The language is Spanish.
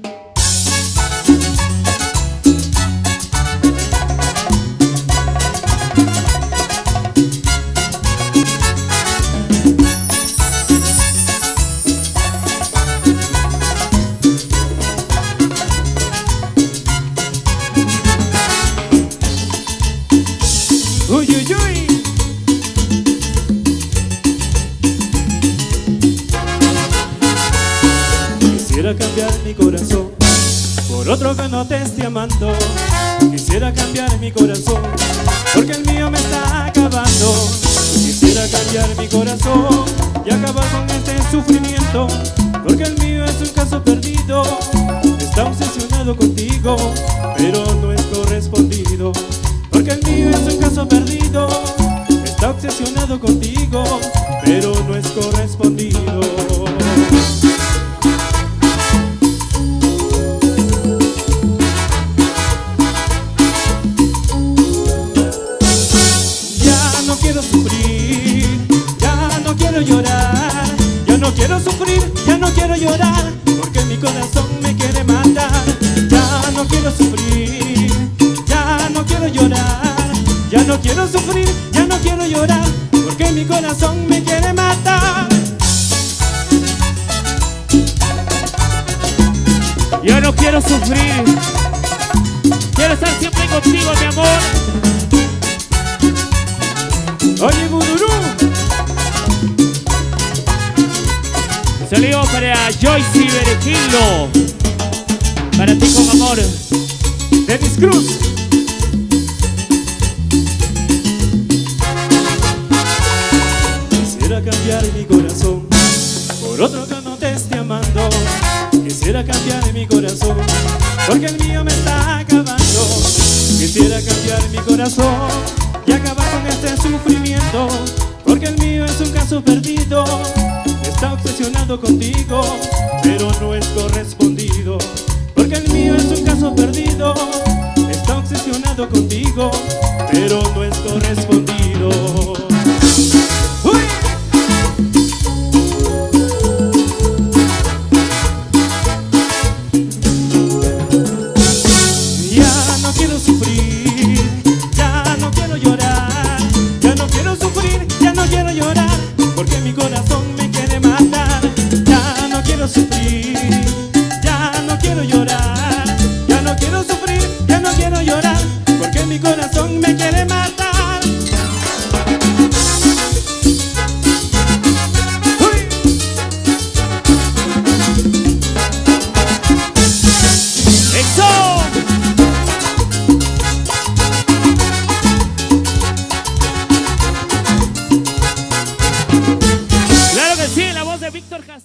Uy, Quisiera cambiar mi corazón por otro que no te esté amando. Quisiera cambiar mi corazón porque el mío me está acabando. Quisiera cambiar mi corazón y acabar con este sufrimiento porque el mío es un caso perdido. Está obsesionado contigo, pero no es correspondido. Porque el mío es un caso perdido. Está obsesionado contigo, pero no es correspondido. Sufrir, ya no quiero llorar, ya no quiero sufrir, ya no quiero llorar, porque mi corazón me quiere matar. Ya no quiero sufrir, ya no quiero llorar, ya no quiero sufrir, ya no quiero llorar, porque mi corazón me quiere matar. Yo no quiero sufrir. Quiero estar siempre contigo, mi amor. Saludos para Joyce Berejilo. Para ti con amor. Dennis Cruz. Quisiera cambiar mi corazón por otro que no te esté amando. Quisiera cambiar mi corazón porque el mío me está acabando. Quisiera cambiar mi corazón y acabar con este sufrimiento porque el mío es un caso perdido. Está obsesionado contigo, pero no es correspondido. Porque el mío es un caso perdido. Está obsesionado contigo, pero no corazón me quiere matar. ¡Uy! ¡Eso! Claro que sí, la voz de Víctor Castillo.